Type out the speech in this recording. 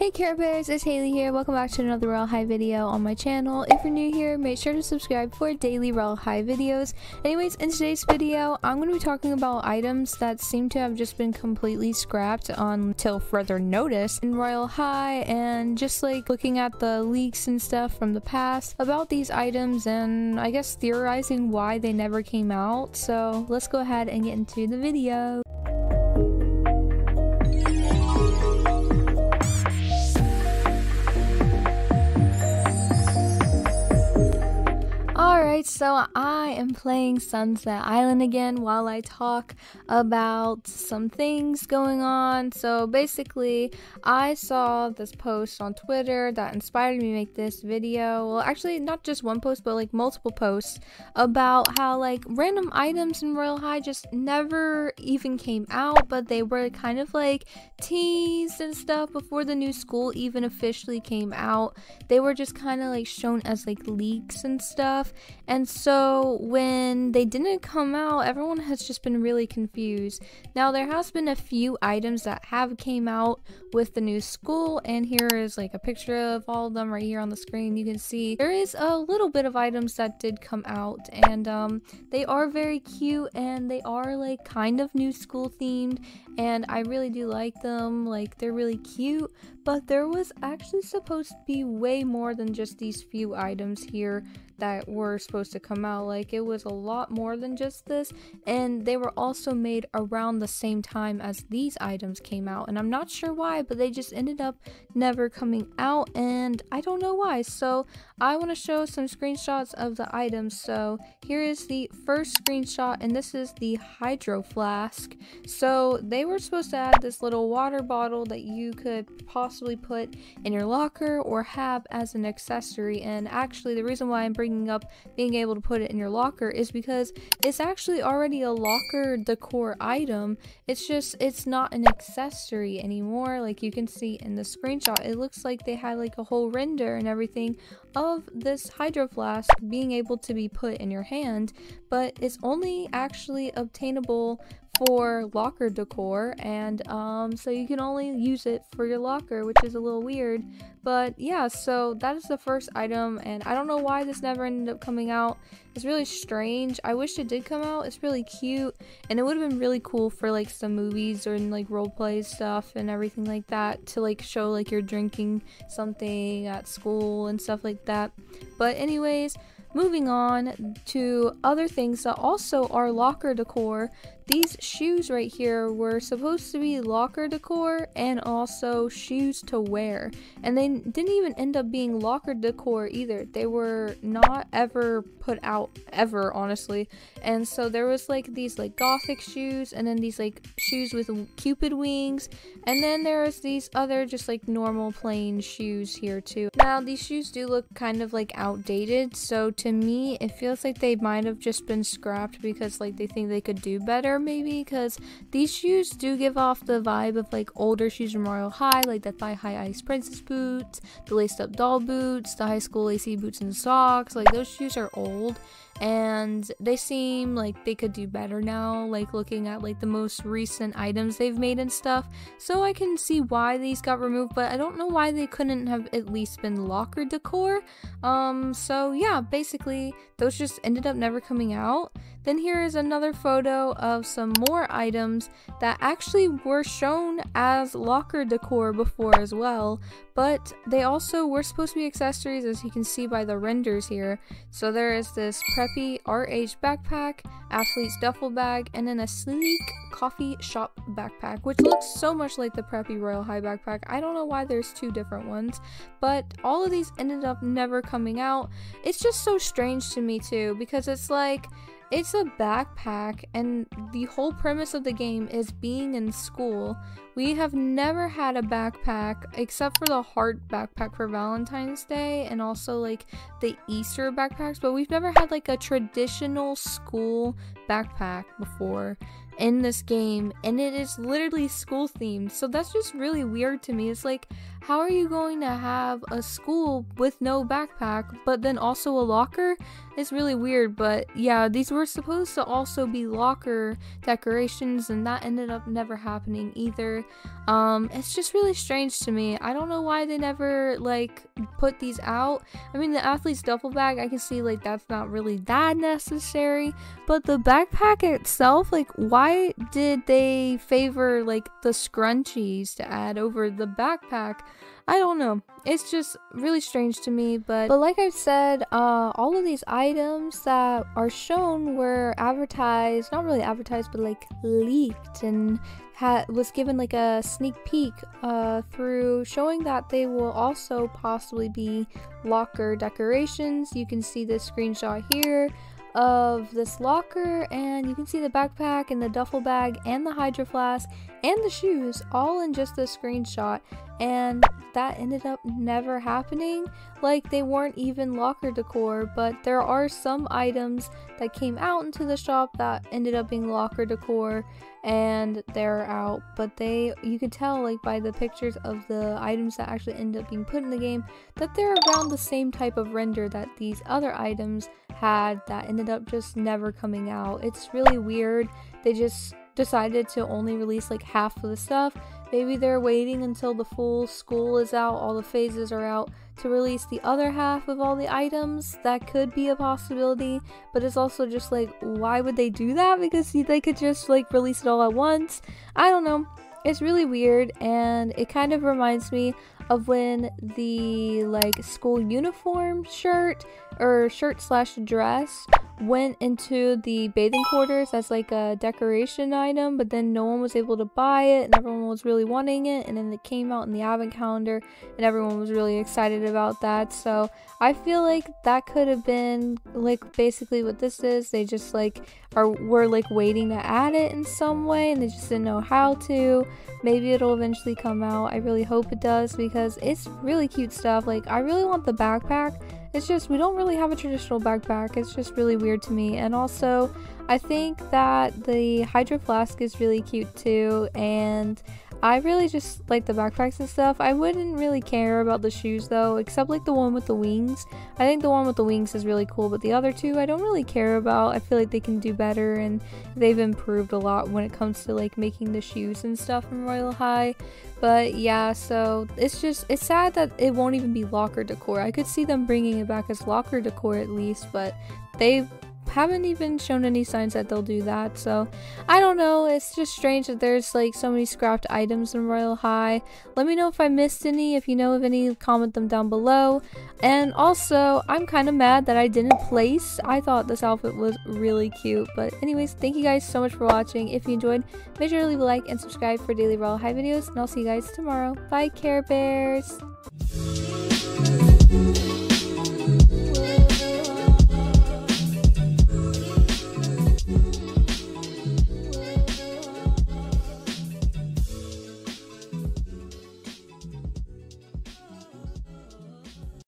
Hey Care Bears, it's Haley here. Welcome back to another Royale High video on my channel. If you're new here, make sure to subscribe for daily Royale High videos. Anyways, in today's video, I'm going to be talking about items that seem to have just been completely scrapped until further notice in Royale High and just like looking at the leaks and stuff from the past about these items and I guess theorizing why they never came out. So let's go ahead and get into the video. Alright, so I am playing Sunset Island again while I talk about some things going on. So basically, I saw this post on Twitter that inspired me to make this video. Well, actually, not just one post, but like multiple posts about how like random items in Royale High just never even came out, but they were kind of like teased and stuff before the new school even officially came out. They were just kind of like shown as like leaks and stuff. And so when they didn't come out, everyone has just been really confused. Now there has been a few items that have came out with the new school and here is like a picture of all of them right here on the screen. You can see there is a little bit of items that did come out and um, they are very cute and they are like kind of new school themed and I really do like them. Like they're really cute, but there was actually supposed to be way more than just these few items here that were supposed to come out. Like it was a lot more than just this, and they were also made around the same time as these items came out. And I'm not sure why, but they just ended up never coming out, and I don't know why. So I want to show some screenshots of the items. So here is the first screenshot, and this is the hydro flask. So they were supposed to add this little water bottle that you could possibly put in your locker or have as an accessory. And actually, the reason why I'm bringing up up being able to put it in your locker is because it's actually already a locker decor item. It's just, it's not an accessory anymore. Like you can see in the screenshot, it looks like they had like a whole render and everything of this hydro flask being able to be put in your hand, but it's only actually obtainable for locker decor and um, so you can only use it for your locker which is a little weird. But yeah so that is the first item and I don't know why this never ended up coming out. It's really strange. I wish it did come out. It's really cute and it would have been really cool for like some movies or in like roleplay stuff and everything like that to like show like you're drinking something at school and stuff like that. But anyways Moving on to other things that also are locker decor. These shoes right here were supposed to be locker decor and also shoes to wear. And they didn't even end up being locker decor either. They were not ever put out ever, honestly. And so there was like these like gothic shoes and then these like shoes with cupid wings. And then there's these other just like normal plain shoes here too. Now these shoes do look kind of like outdated. So to me, it feels like they might have just been scrapped because like they think they could do better maybe because these shoes do give off the vibe of like older shoes from Royale High, like the thigh high ice princess boots, the laced up doll boots, the high school lacy boots and socks. Like those shoes are old and they seem like they could do better now like looking at like the most recent items they've made and stuff so i can see why these got removed but i don't know why they couldn't have at least been locker decor um so yeah basically those just ended up never coming out then here is another photo of some more items that actually were shown as locker decor before as well, but they also were supposed to be accessories as you can see by the renders here. So there is this preppy RH backpack, athlete's duffel bag, and then a sleek coffee shop backpack, which looks so much like the preppy Royale High backpack. I don't know why there's two different ones, but all of these ended up never coming out. It's just so strange to me too, because it's like, it's a backpack, and the whole premise of the game is being in school. We have never had a backpack except for the heart backpack for Valentine's Day and also like the Easter backpacks, but we've never had like a traditional school backpack before. In this game and it is literally school themed. So that's just really weird to me. It's like, how are you going to have a school with no backpack, but then also a locker? It's really weird, but yeah, these were supposed to also be locker decorations, and that ended up never happening either. Um, it's just really strange to me. I don't know why they never like put these out. I mean, the athlete's duffel bag, I can see like that's not really that necessary, but the backpack itself, like, why did they favor like the scrunchies to add over the backpack? I don't know. It's just really strange to me, but but like I've said, uh, all of these items that are shown were advertised, not really advertised, but like leaked and had was given like a sneak peek uh, through showing that they will also possibly be locker decorations. You can see this screenshot here of this locker and you can see the backpack and the duffel bag and the hydro flask and the shoes all in just this screenshot and that ended up never happening. Like they weren't even locker decor but there are some items that came out into the shop that ended up being locker decor and they're out. But they you can tell like by the pictures of the items that actually end up being put in the game that they're around the same type of render that these other items had that ended up just never coming out. It's really weird. They just decided to only release like half of the stuff maybe they're waiting until the full school is out all the phases are out to release the other half of all the items. That could be a possibility, but it's also just like, why would they do that? Because they could just like release it all at once. I don't know. It's really weird, and it kind of reminds me of when the like school uniform shirt or shirt slash dress went into the bathing quarters as like a decoration item, but then no one was able to buy it and everyone was really wanting it. And then it came out in the advent calendar and everyone was really excited about that. So I feel like that could have been like basically what this is. They just like are were like waiting to add it in some way and they just didn't know how to. Maybe it'll eventually come out. I really hope it does because it's really cute stuff. Like I really want the backpack it's just we don't really have a traditional backpack. It's just really weird to me. And also, I think that the hydro flask is really cute too. And I really just like the backpacks and stuff. I wouldn't really care about the shoes though, except like the one with the wings. I think the one with the wings is really cool, but the other two I don't really care about. I feel like they can do better and they've improved a lot when it comes to like making the shoes and stuff from Royale High. But yeah, so it's just it's sad that it won't even be locker decor. I could see them bringing it back as locker decor at least, but they haven't even shown any signs that they'll do that. So I don't know. It's just strange that there's like so many scrapped items in Royale High. Let me know if I missed any. If you know of any, comment them down below. And also, I'm kind of mad that I didn't place. I thought this outfit was really cute. But anyways, thank you guys so much for watching. If you enjoyed, make sure to leave a like and subscribe for daily Royale High videos. And I'll see you guys tomorrow. Bye, Care Bears!